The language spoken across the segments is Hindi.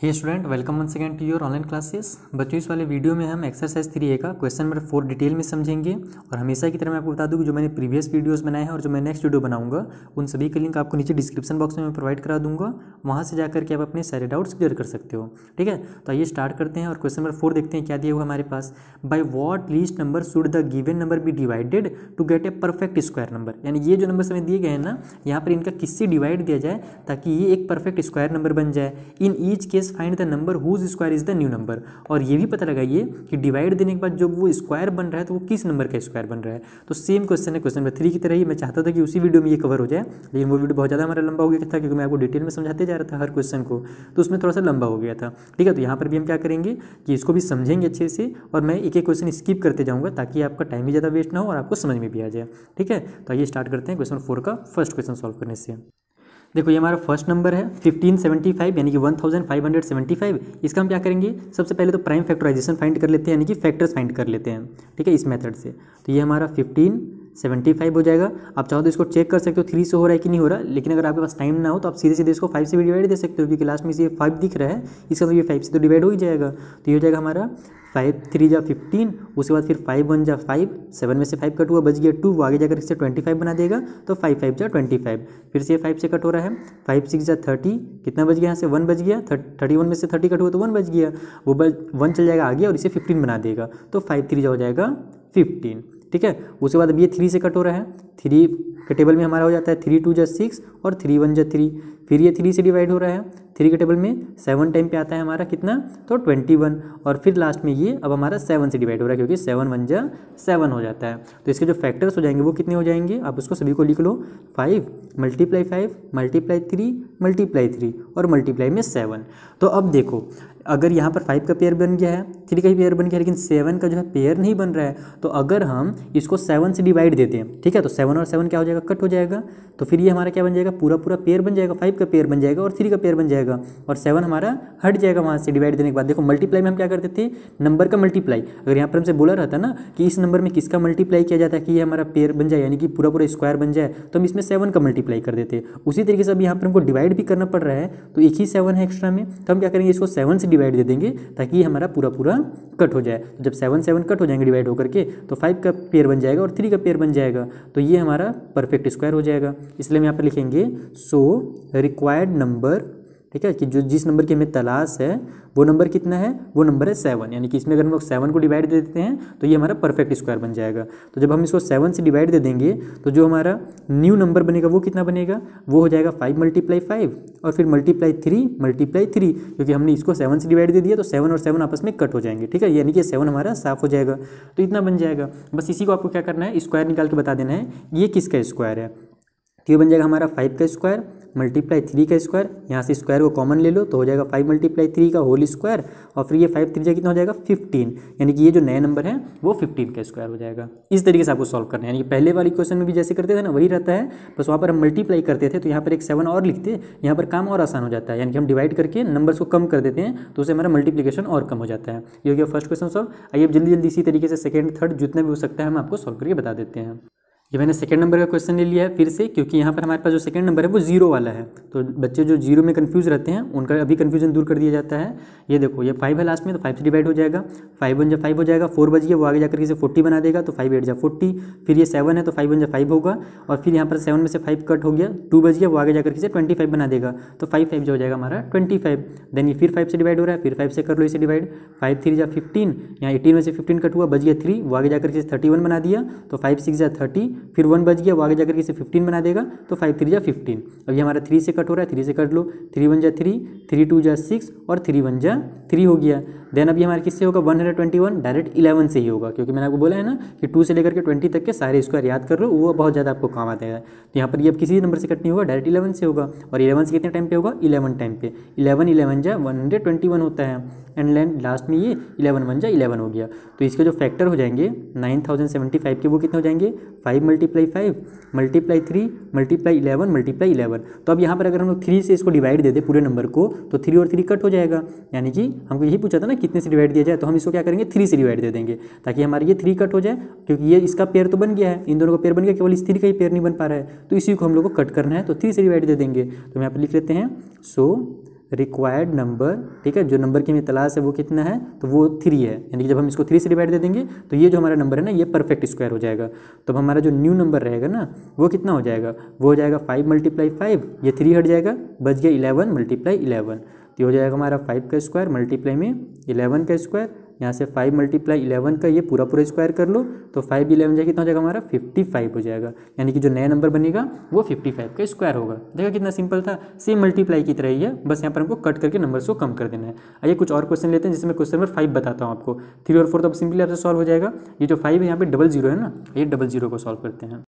Hey student welcome one second to your online classes बच्चों, इस वाले वीडियो में हम एक्सरसाइज थ्री ए का क्वेश्चन नंबर फोर डिटेल में समझेंगे और हमेशा की तरह मैं आपको बता दूँ कि जो मैंने प्रीवियस वीडियोस बनाए हैं और जो मैं नेक्स्ट वीडियो बनाऊँगा, उन सभी का लिंक आपको नीचे डिस्क्रिप्शन बॉक्स में प्रोवाइड करा दूँगा। वहाँ से जाकर के आप अपने सारे डाउट्स क्लियर कर सकते हो। ठीक है? तो आइए स्टार्ट करते हैं और क्वेश्चन नंबर फोर देखते हैं क्या दिया हुआ हमारे पास। By what least number should the given number be divided to get a perfect square number यानी ये जो नंबर हमें दिए गए हैं ना, यहाँ पर इनका किससे डिवाइड दिया जाए ताकि ये एक परफेक्ट स्क्वायर नंबर बन जाए? In each case find the number whose square is the new number और ये भी पता लगाइए कि डिवाइड देने के बाद जब वो स्क्वायर बन रहा है तो वो किस नंबर का स्क्वायर बन रहा है? तो सेम क्वेश्चन है क्वेश्चन नंबर थ्री की तरह ही मैं चाहता था कि उसी वीडियो में ये कवर हो जाए, लेकिन वो वीडियो बहुत ज़्यादा हमारा लंबा हो गया था, क्योंकि मैं आपको डिटेल में समझाते जा रहा था हर क्वेश्चन को। तो उसमें थोड़ा सा लंबा हो गया था। ठीक है तो यहाँ पर भी हम क्या करेंगे कि इसको भी समझेंगे अच्छे से, और मैं एक एक क्वेश्चन स्किप करते जाऊँगा, ताकि आपका टाइम भी ज़्यादा वेस्ट ना हो और आपको समझ में भी आ जाए। ठीक है तो आइए स्टार्ट करते हैं क्वेश्चन फोर का फ़र्स्ट क्वेश्चन सॉल्व करने से। देखो, ये हमारा फ़र्स्ट नंबर है 1575 यानी कि 1575 इसका हम क्या करेंगे? सबसे पहले तो प्राइम फैक्टराइजेशन फाइंड कर लेते हैं, यानी कि फैक्टर्स फाइंड कर लेते हैं, ठीक है, इस मेथड से। तो ये हमारा 1575 हो जाएगा। आप चाहो तो इसको चेक कर सकते हो थ्री से हो रहा है कि नहीं हो रहा, लेकिन अगर आपके पास टाइम ना हो तो आप सीधे सीधे इसको फाइव से भी डिवाइड दे सकते हो, क्योंकि लास्ट में ये फाइव दिख रहा है, इसका तो ये फाइव से तो डिवाइड हो ही जाएगा। तो ये हो जाएगा हमारा फाइव थ्री जा फिफ्टीन उसके बाद फिर फाइव वन जा फाइव सेवन में से फाइव कट हुआ, बच गया टू वो आगे जाकर इससे ट्वेंटी फाइव बना देगा तो फाइव फाइव जा ट्वेंटी फाइव फिर से फाइव से कट हो रहा है फाइव सिक्स जा थर्टी कितना बच गया यहाँ से? वन बच गया थर्टी वन में से थर्टी कट हुआ तो वन बच गया, वो बच वन चल जाएगा आगे और इसे फिफ्टीन बना देगा तो फाइव थ्री जा हो जाएगा फिफ्टीन ठीक है? उसके बाद अब ये थ्री से कट हो रहा है थ्री के टेबल में हमारा हो जाता है थ्री टू जै सिक्स और थ्री वन जै थ्री। फिर ये थ्री से डिवाइड हो रहा है। थ्री के टेबल में सेवन टाइम पे आता है हमारा कितना? तो ट्वेंटी वन। और फिर लास्ट में ये अब हमारा सेवन से डिवाइड हो रहा है क्योंकि सेवन वन जा सेवन हो जाता है। तो इसके जो फैक्टर्स हो जाएँगे वो कितने हो जाएँगे? आप उसको सभी को लिख लो। Five multiply five, multiply three multiply three और मल्टीप्लाई में सेवन। तो अब देखो, अगर यहाँ पर फाइव का पेयर बन गया है, थ्री का ही पेयर बन गया है, लेकिन सेवन का जो है पेयर नहीं बन रहा है तो अगर हम इसको सेवन से डिवाइड देते हैं, ठीक है? तो सेवन और सेवन क्या हो जाएगा? कट हो जाएगा। तो फिर ये हमारा क्या बन जाएगा? पूरा पूरा पेयर बन जाएगा फाइव का पेयर बन जाएगा और थ्री का पेयर बन जाएगा और सेवन हमारा हट जाएगा वहाँ से डिवाइड देने के बाद। देखो मल्टीप्लाई में हम क्या करते थे? नंबर का मल्टीप्लाई अगर यहाँ पर हमसे बोला रहता ना कि इस नंबर में किसका मल्टीप्लाई किया जाता है कि ये हमारा पेयर बन जाए, यानी कि पूरा पूरा स्क्वायर बन जाए तो हम इसमें सेवन का मल्टीप्लाई कर देते। उसी तरीके से अब यहाँ पर हमको डिवाइड भी करना पड़ रहा है तो एक ही सेवन है एक्स्ट्रा में तो हम क्या करेंगे? इसको सेवन से डिवाइड दे देंगे ताकि ये हमारा पूरा पूरा कट हो जाए। तो जब सेवन सेवन कट हो जाएँगे डिवाइड होकर के तो फाइव का पेयर बन जाएगा और थ्री का पेयर बन जाएगा। तो ये हमारा परफेक्ट स्क्वायर हो जाएगा। इसलिए हम यहाँ पर लिखेंगे सो रिक्वायर्ड नंबर ठीक है, कि जो जिस नंबर की हमें तलाश है, वो नंबर कितना है? वो नंबर है सेवन यानी कि इसमें अगर हम लोग सेवन को डिवाइड दे देते हैं तो ये हमारा परफेक्ट स्क्वायर बन जाएगा। तो जब हम इसको सेवन से डिवाइड दे देंगे तो जो हमारा न्यू नंबर बनेगा, वो कितना बनेगा? वो हो जाएगा फाइव मल्टीप्लाई फाइव और फिर मल्टीप्लाई थ्री मल्टीप्लाई थ्री क्योंकि हमने इसको सेवन से डिवाइड दे दिया तो सेवन और सेवन आपस में कट हो जाएँगे। ठीक है, यानी कि सेवन हमारा साफ़ हो जाएगा। तो इतना बन जाएगा। बस इसी को आपको क्या करना है? स्क्वायर निकाल के बता देना है, ये किसका स्क्वायर है? तो ये बन जाएगा हमारा फाइव का स्क्वायर मल्टीप्लाई थ्री का स्क्वायर यहाँ से स्क्वायर को कॉमन ले लो तो हो जाएगा फाइव मल्टीप्लाई थ्री का होल स्क्वायर और फिर ये फाइव थ्री कितना हो जाएगा? फिफ्टीन यानी कि ये जो नया नंबर है, वो फिफ्टीन का स्क्वायर हो जाएगा। इस तरीके से आपको सॉल्व करना है। यानी कि पहले वाली क्वेश्चन में भी जैसे करते थे ना, वही रहता है। बस वहाँ पर हम मल्टीप्लाई करते थे तो यहाँ पर एक सेवन और लिखते, यहाँ पर काम और आसान हो जाता है। यानी कि हम डिवाइड करके नंबर्स को कम कर देते हैं तो उससे हमारा मल्टीप्लीकेशन और कम हो जाता है। ये हो गया फ़र्स्ट क्वेश्चन सॉल्व आइए जल्दी जल्दी इसी तरीके से सेकेंड थर्ड जितना भी हो सकता है, हम आपको सॉल्व करके बता देते हैं। ये मैंने सेकंड नंबर का क्वेश्चन ले लिया है फिर से, क्योंकि यहाँ पर हमारे पास जो सेकंड नंबर है, वो ज़ीरो वाला है। तो बच्चे जो ज़ीरो में कंफ्यूज रहते हैं, उनका अभी कंफ्यूजन दूर कर दिया जाता है। ये देखो, ये फाइव है लास्ट में तो फाइव से डिवाइड हो जाएगा। फाइव वन जा फाइव हो जाएगा फोर बज गया, वो आगे जाकर इसे फोर्टी बना देगा तो फाइव एट जा फोर्टी फिर ये सेवन है तो फाइव वन जा फाइव होगा, और फिर यहाँ पर सेवन में से फाइव कट हो गया टू बज गया, वो आगे जाकर इसे ट्वेंटी फाइव बना देगा। तो फाइव फाइव जो हो जाएगा हमारा ट्वेंटी फाइव देन ये फिर फाइव से डिवाइड हो रहा है, फिर फाइव से कर लो इसे डिवाइड फाइव थ्री जा फिफ्टीन यहाँ एटीन में से फिफ्टीन कट हुआ बज गया थ्री वो आगे जाकर इसे थर्टी वन बना दिया तो फाइव सिक्स जा थर्टी फिर वन बज गया, वो आगे जाकर इसे फिफ्टीन बना देगा तो फाइव थ्री जा फिफ्टीन अब ये हमारा थ्री से कट हो रहा है थ्री से कट लो। थ्री वन जा थ्री थ्री टू जा सिक्स और थ्री वन जा थ्री हो गया। देन अभी हमारे किससे होगा? One hundred twenty one direct eleven से ही होगा। क्योंकि मैंने आपको बोला है ना कि टू से लेकर के ट्वेंटी तक के सारे स्क्वायर याद कर लो, वो बहुत ज़्यादा आपको काम आता है। तो यहाँ पर ये अब किसी नंबर से कट नहीं होगा डायरेक्ट इलेवन से होगा। और इलेवन से कितने टाइम पे होगा? इलेवन टाइम पे। इलेवन इलेवन जा वन होता है। एंड लैंड लास्ट में ये इलेवन वन जा इलेवन हो गया। तो इसके जो फैक्टर हो जाएँगे नाइन के वो कितने हो जाएँगे? Five multiply five multiply three multiply eleven multiply eleven तो अब यहाँ पर अगर हम लोग थ्री से इसको डिवाइड दे दें पूरे नंबर को तो थ्री और थ्री कट हो जाएगा। यानी कि हमको यही पूछा था ना कितने से डिवाइड दिया जाए तो हम इसको क्या करेंगे? थ्री से डिवाइड दे देंगे, ताकि हमारे ये थ्री कट हो जाए, क्योंकि ये इसका पेयर तो बन गया है। इन दोनों का पेयर बन गया, केवल इस थ्री का ही पेयर नहीं बन पा रहा है। तो इसी को हम लोग को कट करना है तो थ्री से डिवाइड दे देंगे। तो हम यहाँ पर लिख लेते हैं। सो रिक्वायर्ड नंबर ठीक है? जो नंबर की हमें तलाश है, वो कितना है? तो वो थ्री है। यानी कि जब हम इसको थ्री से डिवाइड दे देंगे तो ये जो हमारा नंबर है ना, ये परफेक्ट स्क्वायर हो जाएगा। तो हमारा जो न्यू नंबर रहेगा ना, वो कितना हो जाएगा? वो हो जाएगा फाइव मल्टीप्लाई फाइव ये थ्री हट जाएगा, बच गया इलेवन मल्टीप्लाई इलेवन तो हो जाएगा हमारा फाइव का स्क्वायर मल्टीप्लाई में इलेवन का स्क्वायर यहाँ से फाइव मल्टीप्लाई इलेवन का ये पूरा पूरा स्क्वायर कर लो तो फाइव इलेवन जाए कितना हो जाएगा हमारा फिफ्टी फाइव हो जाएगा। यानी कि जो नया नंबर बनेगा, वो फिफ्टी फाइव का स्क्वायर होगा। देखा कितना सिंपल था सेम मल्टीप्लाई की तरह ही है, बस यहाँ पर हमको कट करके नंबर को कम कर देना है। आइए कुछ और क्वेश्चन लेते हैं, जिसमें क्वेश्चन नंबर फाइव बताता हूँ आपको। थ्री और फोर तो सिंपली आपसे सॉल्व हो जाएगा। ये जो फाइव है, यहाँ पर डबल ज़ीरो है ना, ये डबल ज़ीरो को सॉल्व करते हैं।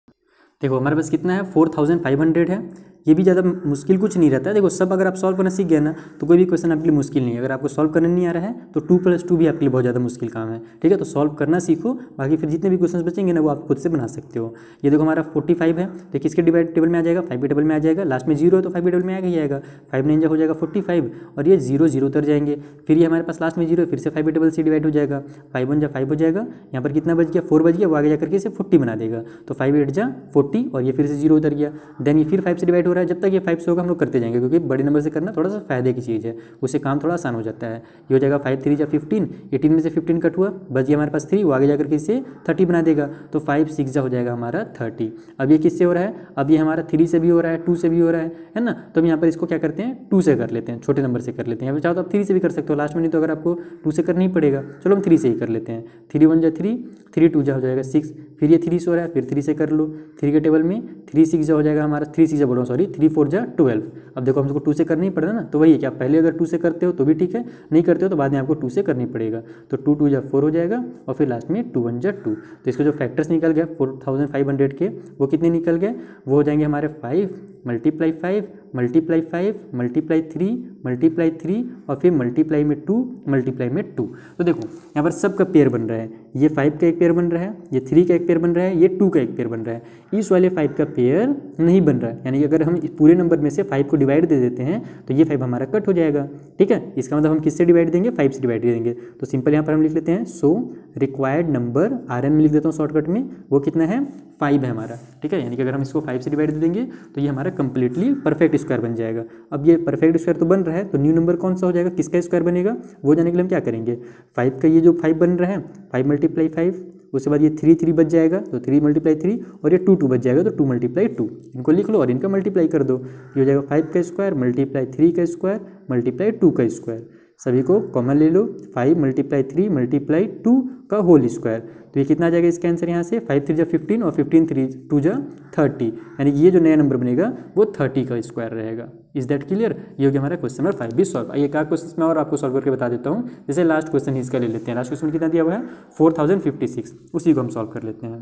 देखो हमारे पास कितना है फोर थाउज़ेंड फाइव हंड्रेड है। ये भी ज़्यादा मुश्किल कुछ नहीं रहता है। देखो, सब अगर आप सॉल्व करना सीख गए ना तो कोई भी क्वेश्चन आपके लिए मुश्किल नहीं है। अगर आपको सॉल्व करना नहीं आ रहा है तो टू प्लस टू भी आपके लिए बहुत ज़्यादा मुश्किल काम है। ठीक है? तो सॉल्व करना सीखो, बाकी फिर जितने भी क्वेश्चन बचेंगे ना, वो आप खुद से बना सकते हो। ये देखो हमारा फोर्टी फाइव है। तो किसके डिवाइड टेबल में आ जाएगा फाइव के टेबल में आ जाएगा। लास्ट में ज़ीरो है तो फाइव के टेबल में आ ही जाएगा फाइव नाइन हो जाएगा फोर्टी फाइव और ये ज़ीरो ज़ीरो उतर जाएँगे। फिर ये हमारे पास लास्ट में ज़ीरो फिर से फाइव के टेबल से डिवाइड हो जाएगा। फाइव वन जा फाइव हो जाएगा। यहाँ पर कितना बच गया? फोर बच गया। वो आगे जाकर के इसे फोर्टी बना देगा। तो फाइव एट जा फोर्टी और ये फिर से ज़ीरो उतर गया। देन ये फिर फाइव से डिवाइड हो रहा है, जब तक ये फाइव से होगा हम लोग करते जाएँगे, क्योंकि बड़े नंबर से करना थोड़ा सा फ़ायदे की चीज़ है। उससे काम थोड़ा आसान हो जाता है। ये हो जाएगा फाइव थ्री या फिफ्टीन एटीन में से फिफ्टीन कट हुआ, बच गया हमारे पास थ्री वो आगे जाकर के इसे थर्टी बना देगा। तो फाइव सिक्स हो जाएगा हमारा थर्टी अब ये किससे हो रहा है? अब ये हमारा थ्री से भी हो रहा है टू से भी हो रहा है है ना? तो हम यहाँ पर इसको क्या करते हैं? टू से कर लेते हैं, छोटे नंबर से कर लेते हैं। पर चाहो तो आप थ्री से भी कर सकते हो लास्ट में नहीं तो अगर आपको टू से करना ही पड़ेगा, चलो हम थ्री से ही कर लेते हैं। थ्री वन जा थ्री थ्री टू जा हो जाएगा सिक्स, फिर ये थ्री से हो रहा है, फिर थ्री से कर लो। थ्री के टेबल में थ्री सिक्स जा हो जाएगा हमारा, थ्री सिक्स जा बोलो सॉरी थ्री फोर जा ट्वेल्व। अब देखो, हमको टू से करना ही पड़ेगा ना तो वही है कि आप पहले अगर टू से करते हो तो भी ठीक है, नहीं करते हो तो बाद में आपको टू से करनी पड़ेगा। तो टू टू जा फोर हो जाएगा और फिर लास्ट में टू वन जा टू। तो इसके जो फैक्टर्स निकल गया, फोर थाउज़ेंड फाइव हंड्रेड के, वो कितने निकल गए? वो हो जाएँगे हमारे five multiply five multiply five multiply three multiply three और फिर मल्टीप्लाई में टू मल्टीप्लाई में टू तो देखो, यहाँ पर सबका पेयर बन रहा है। ये फाइव का एक पेयर बन रहा है, ये थ्री का एक पेयर बन रहा है, ये टू का एक पेयर बन रहा है। इस वाले फाइव का पेयर नहीं बन रहा। है यानी कि अगर हम पूरे नंबर में से फाइव को डिवाइड दे देते हैं तो ये फाइव हमारा कट हो जाएगा। ठीक है? इसका मतलब हम किससे डिवाइड देंगे? फाइव से डिवाइड देंगे। तो सिंपल यहाँ पर हम लिख लेते हैं। सो रिक्वायर्ड नंबर आर में लिख देता हूँ शॉर्टकट में। वो कितना है? फाइव है हमारा। ठीक है? यानी कि अगर हम इसको फाइव से डिवाइड दे देंगे तो ये हमारा कंप्लीटली परफेक्ट स्क्वायर बन जाएगा। अब ये परफेक्ट स्क्वायर तो बन रहा है तो न्यू नंबर कौन सा हो जाएगा? किसका स्क्वायर बनेगा? वो जाने के लिए हम क्या करेंगे? फाइव का ये जो फाइव बन रहा है फाइव मल्टीप्लाई फाइव उसके बाद ये थ्री थ्री बच जाएगा तो थ्री मल्टीप्लाई थ्री और ये टू टू बच जाएगा तो टू मल्टीप्लाई टू इनको लिख लो और इनका मल्टीप्लाई कर दो। ये हो जाएगा फाइव का स्क्वायर मल्टीप्लाई थ्री का स्क्वायर मल्टीप्लाई टू का स्क्वायर सभी को कॉमन ले लो five multiply three multiply two का होल स्क्वायर तो ये कितना आ जाएगा इसका आंसर यहाँ से? फाइव थ्री जो फिफ्टीन और फिफ्टीन थ्री टू जो थर्टी यानी ये जो नया नंबर बनेगा, वो थर्टी का स्क्वायर रहेगा. इज़ दैट क्लियर ये हो गया हमारा क्वेश्चन नंबर फाइव भी सॉल्व आइए क्या क्वेश्चन में और आपको सॉल्व करके बता देता हूँ. जैसे लास्ट क्वेश्चन इसका ले लेते हैं. लास्ट क्वेश्चन कितना दिया हुआ है? फोर थाउज़ेंड फिफ्टी सिक्स उसी को हम सॉल्व कर लेते हैं.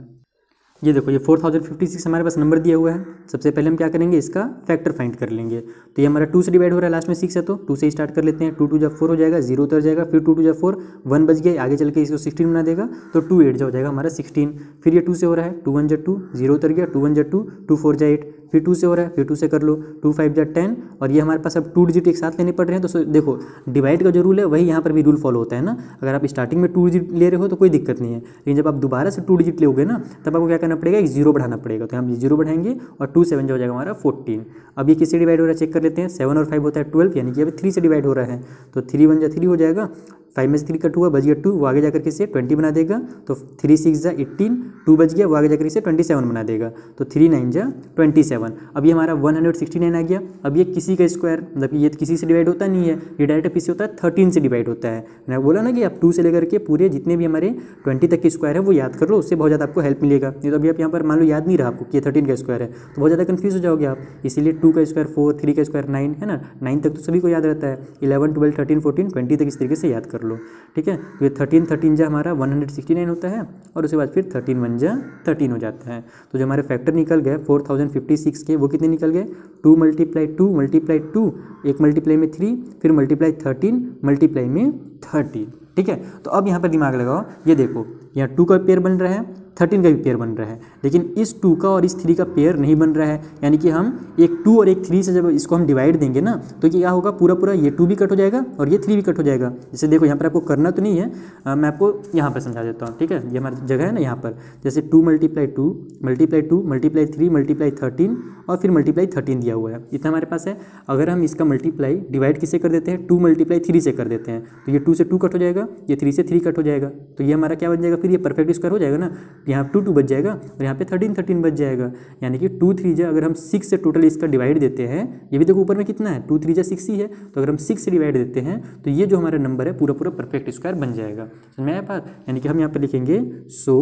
ये देखो, ये फोर थाउज़ेंड फिफ्टी सिक्स हमारे पास नंबर दिया हुआ है। सबसे पहले हम क्या करेंगे, इसका फैक्टर फाइंड कर लेंगे। तो ये हमारा टू से डिवाइड हो रहा है लास्ट में सिक्स है तो टू से स्टार्ट कर लेते हैं। टू टू जब फोर हो जाएगा ज़ीरो उतर जाएगा, फिर टू टू जब फोर वन बज गया, आगे चल के इसको सिक्सटीन बना देगा तो टू एट हो जाएगा हमारा सिक्सटीन फिर ये टू से हो रहा है टू वन जब टू ज़ीरो उतर गया टू वन जब टू टू फोर जै एट फिर टू से हो रहा है, फिर टू से कर लो टू फाइव जा टेन और ये हमारे पास अब टू डिजिट एक साथ लेने पड़ रहे हैं तो देखो डिवाइड का जो रूल है, वही यहाँ पर भी रूल फॉलो होता है ना। अगर आप स्टार्टिंग में टू डिजिट ले रहे हो तो कोई दिक्कत नहीं है। लेकिन जब आप दोबारा से टू डिजिट लोगे ना, तब आपको क्या पड़ेगा, एक ज़ीरो बढ़ाना पड़ेगा। तो हम ज़ीरो बढ़ाएँगे और टू सेवन जो हो जाएगा हमारा फोर्टीन। अब ये किससे डिवाइड हो रहा है? चेक कर लेते हैं। सेवन और फाइव होता है ट्वेल्व यानी कि अभी थ्री से डिवाइड हो रहा है। तो थ्री वन या थ्री हो जाएगा। फाइव में से थ्री कट हुआ, बच गया टू वो आगे जाकर के इसे ट्वेंटी बना देगा। तो थ्री सिक्स जा एट्टीन टू बच गया, वो आगे जाकर इसे ट्वेंटी सेवन बना देगा। तो थ्री नाइन जा ट्वेंटी सेवन अब ये हमारा वन हंड्रेड सिक्सटी नाइन आ गया। अब ये किसी का स्क्वायर मतलब ये किसी से डिवाइड होता नहीं है, ये डायरेक्ट किसी होता है थर्टीन से डिवाइड होता है। मैंने बोला ना कि आप टू से लेकर के पूरे जितने भी हमारे ट्वेंटी तक के स्क्वायर है, वो याद कर लो, उससे बहुत ज़्यादा आपको हेल्प मिलेगा। नहीं तो अभी आप यहाँ पर, मान लो याद नहीं रहा आपको कि थर्टीन का स्क्वायर है तो बहुत ज़्यादा कन्फ्यूज़ हो जाओगे आप। इसीलिए टू का स्क्वायर फोर थ्री का स्क्वायर नाइन है ना? नाइन तक तो सभी को याद रहता है। Eleven twelve thirteen fourteen twenty तक इस तरीके से याद कर। लो, ठीक है? तो ये थर्टीन थर्टीन जा हमारा वन हंड्रेड सिक्सटी नाइन होता है और उसके बाद फिर थर्टीन वन जा थर्टीन हो जाता है। तो जो हमारे फैक्टर निकल गए फोर थाउज़ेंड फिफ्टी सिक्स के, वो कितने निकल गए? Two multiply two multiply two एक मल्टीप्लाई में थ्री फिर मल्टीप्लाई थर्टीन मल्टीप्लाई में थर्टीन ठीक है? तो अब यहाँ पर दिमाग लगाओ, ये देखो, यहाँ टू का पेयर बन रहा है थर्टीन का भी पेयर बन रहा है। लेकिन इस टू का और इस थ्री का पेयर नहीं बन रहा है। यानी कि हम एक टू और एक थ्री से जब इसको हम डिवाइड देंगे ना तो क्या होगा? पूरा पूरा ये टू भी कट हो जाएगा और ये थ्री भी कट हो जाएगा। जैसे देखो यहाँ पर आपको करना तो नहीं है। आ, मैं आपको यहाँ पर समझा देता हूँ ठीक है? ये हमारी जगह है ना यहाँ पर। जैसे two multiply two multiply two multiply three multiply thirteen और फिर मल्टीप्लाई थर्टीन दिया हुआ है। इतना हमारे पास है। अगर हम इसका मल्टीप्लाई डिवाइड किससे कर देते हैं? टू मल्टीप्लाई थ्री से कर देते हैं। तो ये टू से टू कट हो जाएगा ये थ्री से थ्री कट हो जाएगा। तो ये हमारा क्या बन जाएगा? फिर ये परफेक्ट स्क्वायर हो जाएगा ना। यहाँ टू टू बच जाएगा और यहाँ पे थर्टीन थर्टीन बच जाएगा। यानी कि टू थ्री जा अगर हम सिक्स से टोटल इसका डिवाइड देते हैं, ये भी देखो ऊपर में कितना है? टू थ्री जा सिक्स ही है। तो अगर हम सिक्स से डिवाइड देते हैं तो ये जो हमारा नंबर है, पूरा पूरा परफेक्ट स्क्वायर बन जाएगा। समझ में आया बात? यानी कि हम यहाँ पर लिखेंगे सो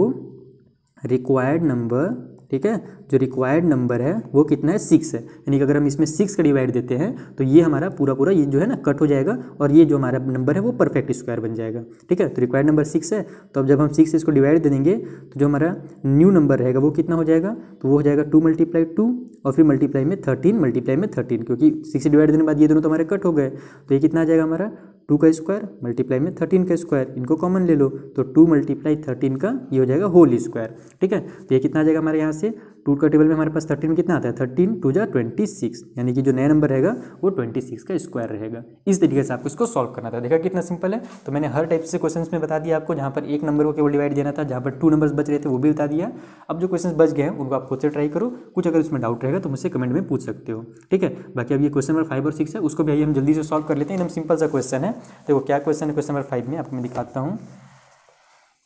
रिक्वायर्ड नंबर ठीक है? जो रिक्वायर्ड नंबर है, वो कितना है? सिक्स है। यानी कि अगर हम इसमें सिक्स का डिवाइड देते हैं तो ये हमारा पूरा पूरा ये जो है ना कट हो जाएगा और ये जो हमारा नंबर है, वो परफेक्ट स्क्वायर बन जाएगा। ठीक है? तो रिक्वायर्ड नंबर सिक्स है। तो अब जब हम सिक्स इसको डिवाइड दे देंगे तो जो हमारा न्यू नंबर रहेगा, वो कितना हो जाएगा? तो वो हो जाएगा टू मल्टीप्लाई टू और फिर मल्टीप्लाई में थर्टीन मल्टीप्लाई में थर्टीन क्योंकि सिक्स डिवाइड देने के बाद ये दोनों तो हमारे कट हो गए। तो ये कितना आ जाएगा हमारा? टू का स्क्वायर मल्टीप्लाई में थर्टीन का स्क्वायर, इनको कॉमन ले लो तो टू मल्टीप्लाई थर्टीन का ये हो जाएगा होल स्क्वायर ठीक है? तो ये कितना आ जाएगा हमारे यहाँ से टू का टेबल में हमारे पास थर्टीन में कितना आता है? थर्टीन टू जा ट्वेंटी सिक्स यानी कि जो नया नंबर रहेगा, वो ट्वेंटी सिक्स का स्क्वायर रहेगा। इस तरीके से आपको इसको सॉल्व करना था। देखा कितना सिंपल है? तो मैंने हर टाइप से क्वेश्चन में बता दिया आपको, जहाँ पर एक नंबर को केवल डिवाइड देना था, जहाँ पर टू नंबर्स बच रहे थे, वो भी बता दिया। अब जो क्वेश्चन बच गए हैं, उनको आप खुद से ट्राई करो। कुछ अगर उसमें डाउट रहेगा तो मुझसे कमेंट में पूछ सकते हो। ठीक है? बाकी अब ये क्वेश्चन नंबर फाइव और सिक्स है, उसको भी आइए हम जल्दी से सॉल्व कर लेते हैं। एकदम सिंपल सा क्वेश्चन है। देखो, क्या क्वेश्चन है? क्वेश्चन नंबर फाइव में आपको मैं दिखाता हूँ।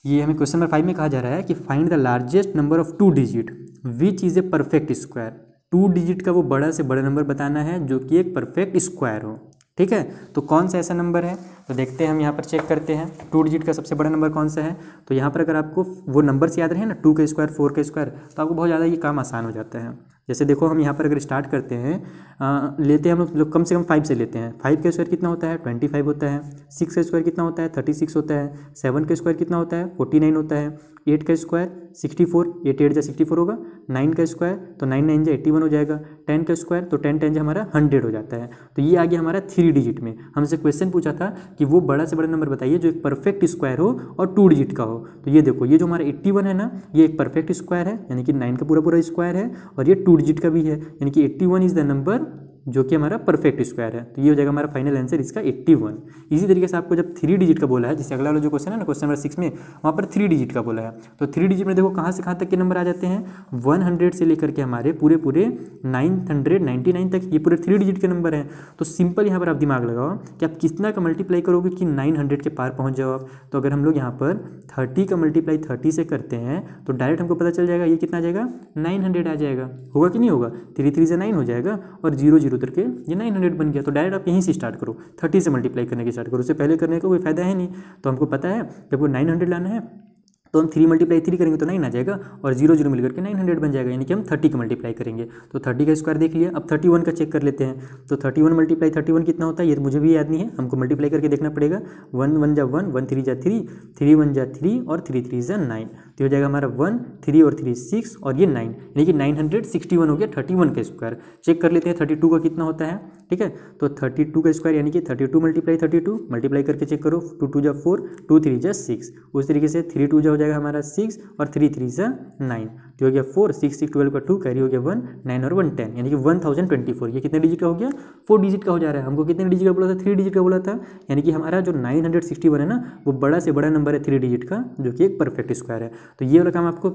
ये हमें क्वेश्चन नंबर फाइव में कहा जा रहा है कि find the largest number of two digit which is a perfect square two digit का वो बड़ा से बड़ा नंबर बताना है जो कि एक परफेक्ट स्क्वायर हो. ठीक है? तो कौन सा ऐसा नंबर है? तो देखते हैं हम यहाँ पर चेक करते हैं टू डिजिट का सबसे बड़ा नंबर कौन सा है? तो यहाँ पर अगर आपको वो नंबर से याद रहे ना टू का स्क्वायर फोर का स्क्वायर तो आपको बहुत ज़्यादा ये काम आसान हो जाता है। जैसे देखो हम यहाँ पर अगर स्टार्ट करते हैं आ, लेते हैं हम लोग कम से कम फाइव से लेते हैं। फाइव का स्क्वायर कितना होता है? ट्वेंटी फाइव होता है। सिक्स का स्क्वायर कितना होता है? थर्टी सिक्स होता है। सेवन का स्क्वायर कितना होता है? फोर्टी नाइन होता है। एट का square sixty four eight eight जा सिक्सटी फोर होगा। नाइन का स्क्वायर तो नाइन नाइन जा एट्टी वन हो जाएगा। टेन का स्क्वायर तो टेन टेन जा हमारा हंड्रेड हो जाता है। तो ये आ गया हमारा थ्री डिजिट में। हमसे क्वेश्चन पूछा था कि वो बड़ा से बड़ा नंबर बताइए जो एक परफेक्ट स्क्वायर हो और टू डिजिट का हो। तो ये देखो, ये जो हमारा एट्टी वन है ना, ये एक परफेक्ट स्क्वायर है, यानी कि नाइन का पूरा पूरा स्क्वायर है और ये टू डिजिट का भी है, यानी कि eighty one is the number जो कि हमारा परफेक्ट स्क्वायर है। तो ये हो जाएगा हमारा फाइनल आंसर इसका 81 इसी तरीके से आपको जब थ्री डिजिट का बोला है, जैसे अगला वाला जो क्वेश्चन है ना क्वेश्चन नंबर सिक्स में, वहाँ पर थ्री डिजिट का बोला है। तो थ्री डिजिट में देखो कहाँ से कहाँ तक के नंबर आ जाते हैं? वन से लेकर के हमारे पूरे पूरे नाइन तक ये पूरे थ्री डिजिट के नंबर हैं। तो सिंपल यहाँ पर आप दिमाग लगाओ कि आप कितना का मल्टीप्लाई करोगे कि नाइन के पार पहुँच जाओ आप। तो अगर हम लोग यहाँ पर थर्टी का मल्टीप्लाई थर्टी से करते हैं तो डायरेक्ट हमको पता चल जाएगा ये कितना आ जाएगा? नाइन आ जाएगा। होगा कि नहीं होगा? थ्री थ्री से नाइन हो जाएगा और ज़ीरो ज़ीरो करके ये नाइन हंड्रेड बन गया। तो डायरेक्ट आप यहीं से स्टार्ट करो। थर्टी से मल्टीप्लाई करने की स्टार्ट करो। उससे पहले करने का कोई फ़ायदा है नहीं। तो हमको पता है जब वो नाइन हंड्रेड लाना है तो हम थ्री मल्टीप्लाई थ्री करेंगे तो नाइन आ जाएगा और ज़ीरो ज़ीरो मिलकर के नाइन हंड्रेड बन जाएगा। यानी कि हम थर्टी का मल्टीप्लाई करेंगे। तो थर्टी का स्क्वायर देख लिया। अब थर्टी वन का चेक कर लेते हैं। तो thirty one multiply thirty one कितना होता है? ये तो मुझे भी याद नहीं है। हमको मल्टीप्लाई करके देखना पड़ेगा। वन वन जा वन वन थ्री जा थ्री थ्री वन जा थ्री और थ्री थ्री जा नाइन तो हो जाएगा हमारा वन, थ्री और थ्री सिक्स और ये नाइन, यानी कि नाइन हंड्रेड सिक्सटी वन हो गया थर्टी वन का स्क्वायर। चेक कर लेते हैं थर्टी टू का कितना होता है, ठीक है? तो थर्टी टू का स्क्वायर यानी कि thirty two multiply thirty two, multiply करके चेक करो, टू टू जा फोर, टू थ्री जा सिक्स। उस तरीके से थ्री टू जा हो जाएगा हमारा सिक्स और थ्री थ्री जा नाइन। तो हो गया फोर सिक्स सिक्स ट्वेल्व का टू कैरी हो गया वन नाइन और वन टेन यानी कि वन थाउज़ेंड ट्वेंटी फोर ये कितने डिजिट का हो गया? फोर डिजिट का हो जा रहा है। हमको कितने डिजिट का बोला था? थ्री डिजिट का बोला था। यानी कि हमारा जो नाइन हंड्रेड सिक्सटी वन है ना, वो बड़ा से बड़ा नंबर है थ्री डिजिट का, जो कि एक परफेक्ट स्क्वायर है। तो ये वाला काम आपको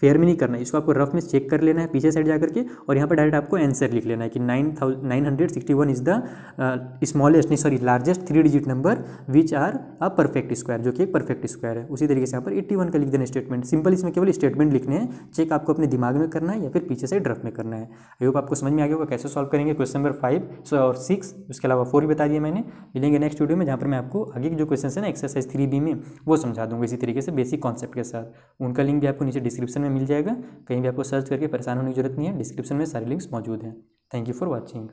फेयर में नहीं करना है। इसको आपको रफ में चेक कर लेना है, पीछे साइड जा करके और यहाँ पर डायरेक्ट आपको आंसर लिख लेना है कि nine nine hundred sixty one is the smallest नहीं sorry largest three digit number which are a perfect square जो कि एक परफेक्ट स्क्वायर है। उसी तरीके से यहाँ पर एट्टी वन का लिख देना स्टेटमेंट सिंपल इसमें केवल स्टेटमेंट लिखने हैं। चेक आपको अपने दिमाग में करना है या फिर पीछे से ड्रफ में करना है। आई होप आपको समझ में आ गया होगा कैसे सॉल्व करेंगे क्वेश्चन नंबर फाइव और सिक्स उसके अलावा फोर भी बता दिया मैंने। मिलेंगे नेक्स्ट वीडियो में जहाँ पर मैं आपको आगे जो क्वेश्चन है ना एक्सरसाइज थ्री बी में, वो समझा दूँगा इसी तरीके से बेसिक कॉन्सेप्ट के साथ। उनका लिंक भी आपको नीचे डिस्क्रिप्शन में मिल जाएगा। कहीं भी आपको सर्च करके परेशान होने की ज़रूरत नहीं है डिस्क्रिप्शन में सारे लिंक्स मौजूद हैं। Thank you for watching